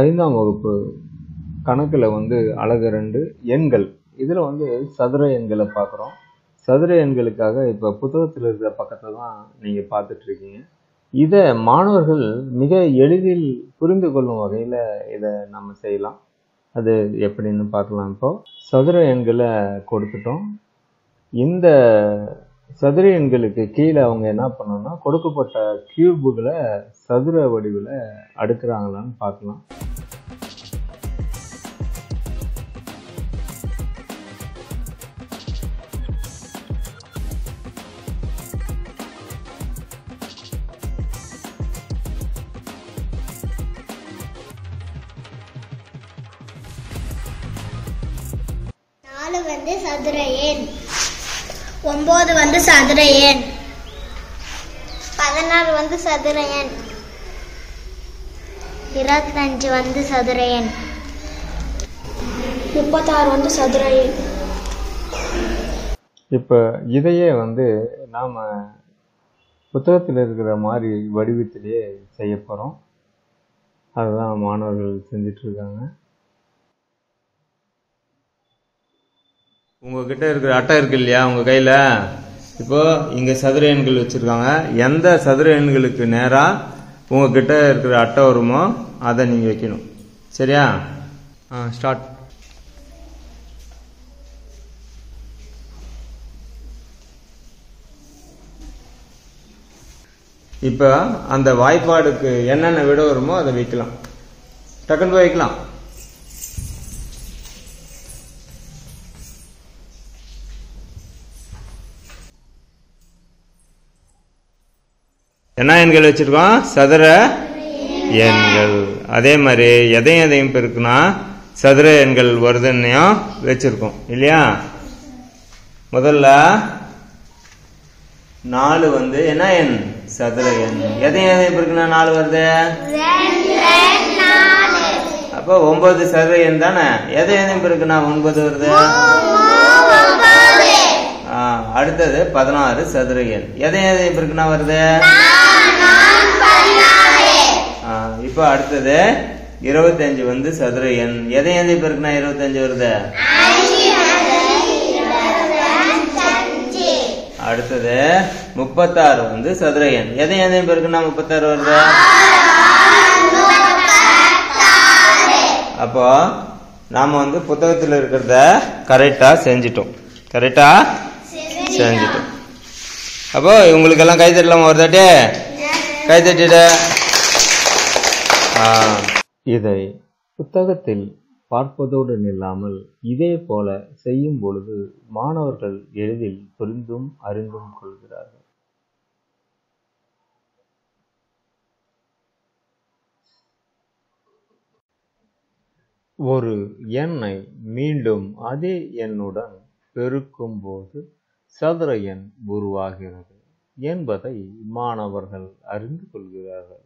ஐந்தாம் வகுப்பு கணக்கில் வந்து அழகு ரெண்டு எண்கள். இதில் வந்து சதுர எண்களை பார்க்குறோம். சதுர எண்களுக்காக இப்போ புத்தகத்தில் இருக்கிற பக்கத்தை தான் நீங்கள் பார்த்துட்ருக்கீங்க. இதை மாணவர்கள் மிக எளிதில் புரிந்து கொள்ளும் வகையில் இதை நம்ம செய்யலாம். அது எப்படின்னு பார்க்கலாம் இப்போ. சதுர எண்களை கொடுத்துட்டோம். இந்த சதுர எண்களுக்கு கீழே அவங்க என்ன பண்ணணும்னா கொடுக்கப்பட்ட கியூபுகளை சதுர வடிவில் அடுக்கிறாங்களான்னு பார்க்கலாம். நாலு வந்து சதுர எண் ஒம்பது வந்து சதுர எண் பதினாறு வந்து சதுர எண் இருபத்தஞ்சு வந்து சதுர எண் முப்பத்தாறு வந்து சதுர எண் இப்போ இதையே வந்து நாம் புத்தகத்தில் இருக்கிற மாதிரி வடிவத்திலேயே செய்ய போகிறோம் அதுதான் மாணவர்கள் செஞ்சிட்ருக்காங்க உங்ககிட்ட இருக்கிற அட்டை இருக்கு இல்லையா உங்க கையில? இப்போ இங்க சதுர எண்கள் வச்சிருக்காங்க. எந்த சதுர எண்களுக்கு நேரா உங்ககிட்ட இருக்கிற அட்டை வருமோ அதை நீங்க வைக்கணும். சரியா? ஆ ஸ்டார்ட் இப்போ அந்த வாய்ப்பாடுக்கு என்னென்ன விட வருமோ அதை வைக்கலாம். டக்குன்னு போய் வைக்கலாம். என்ன எண்கள் வச்சிருக்கோம்? சதுர எண்கள். அதே மாதிரி எதையும் எதையும் பெருக்குனா சதுர எண்கள் வருதுன்னையும் வச்சிருக்கோம். இல்லையா? முதல்ல நாலு வந்து என்ன எண்? சதுர எண். எதையும் எதையும் பெருக்குனா நாலு வருது? அப்போ ஒன்பது சதுர எண் தானே? எதை எதையும் பெருக்குனா ஒன்பது வருது? அடுத்தது பதினாறு சதுர எண். எதையும் எதையும் பெருக்குனா வருது? இப்போ அடுத்தது இருபத்தஞ்சு வந்து சதுர எண். எதை எதை பெருக்குனா இருபத்தஞ்சு வருது? அடுத்தது முப்பத்தாறு வந்து சதுர எண். எதை எதையும் பெருக்குனா முப்பத்தாறு வருது? அப்போ நாம வந்து புத்தகத்தில் இருக்கிறத கரெக்டாக செஞ்சிட்டோம். கரெக்டாக செஞ்சிட்டோம். அப்போ இவங்களுக்கெல்லாம் கை தட்டலாமா ஒரு தாட்டி? கை தட்டிட. இதை புத்தகத்தில் பார்ப்பதோடு நில்லாமல் இதே போல செய்யும் பொழுது மாணவர்கள் எளிதில் புரிந்தும் அறிந்தும் கொள்கிறார்கள். ஒரு எண்ணை மீண்டும் அதே எண்ணுடன் பெருக்கும்போது சதுர எண் உருவாகிறது என்பதை மாணவர்கள் அறிந்து கொள்கிறார்கள்.